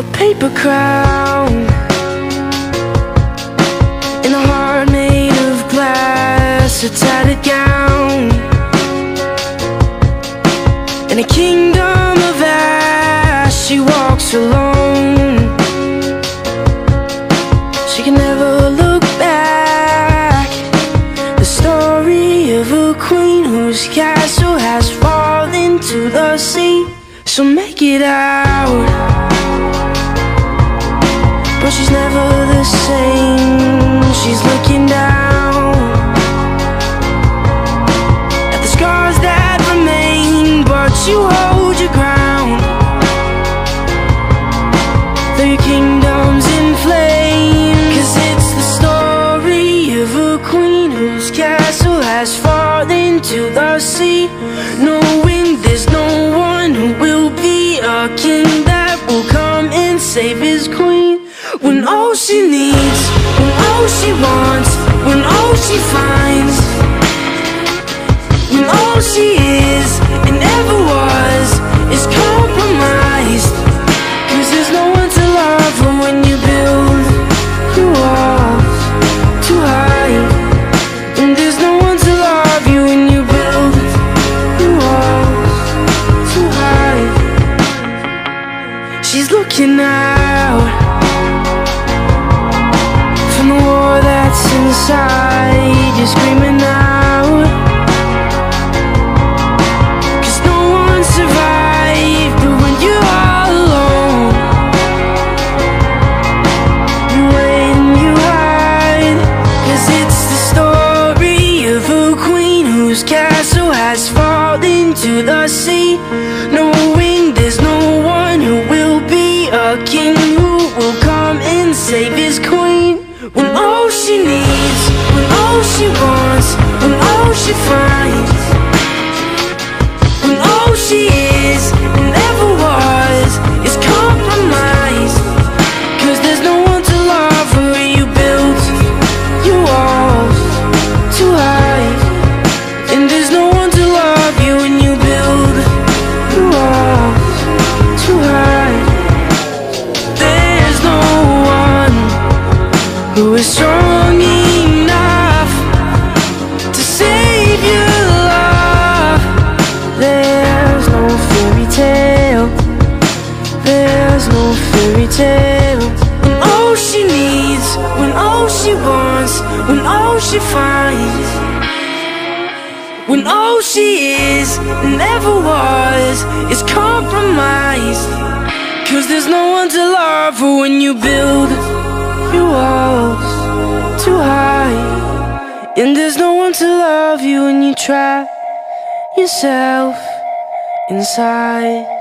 a paper crown And a heart made of glass, a tattered gown In a kingdom of ash, she walks alone. She can never look back. The story of a queen whose castle has fallen to the sea. So make it out She's never the same. She's looking down At the scars that remain But you hold your ground Though your kingdom's in flames Cause it's the story of a queen Whose castle has fallen to the sea. Knowing there's no one who will be a king That will come and save his queen When all she needs, when all she wants When all she finds When all she is and ever was Is compromised. Cause there's no one to love her when you build your walls too high And there's no one to love you when you build your walls too high She's looking out screaming out no one survived when you're alone. You and you hide. Cause it's the story of a queen Whose castle has fallen to the sea. Knowing there's no one who will be a king Who will come and save his queen When all she needs, when all she wants When all she finds When all she is and ever was Is compromised Cause there's no one to love her You built your walls too high And there's no one to love you when you build your walls too high There's no one who is strong she finds. When all she is and ever was. Is compromised. Cause there's no one to love her when you build Your walls too high. And there's no one to love you when you trap yourself inside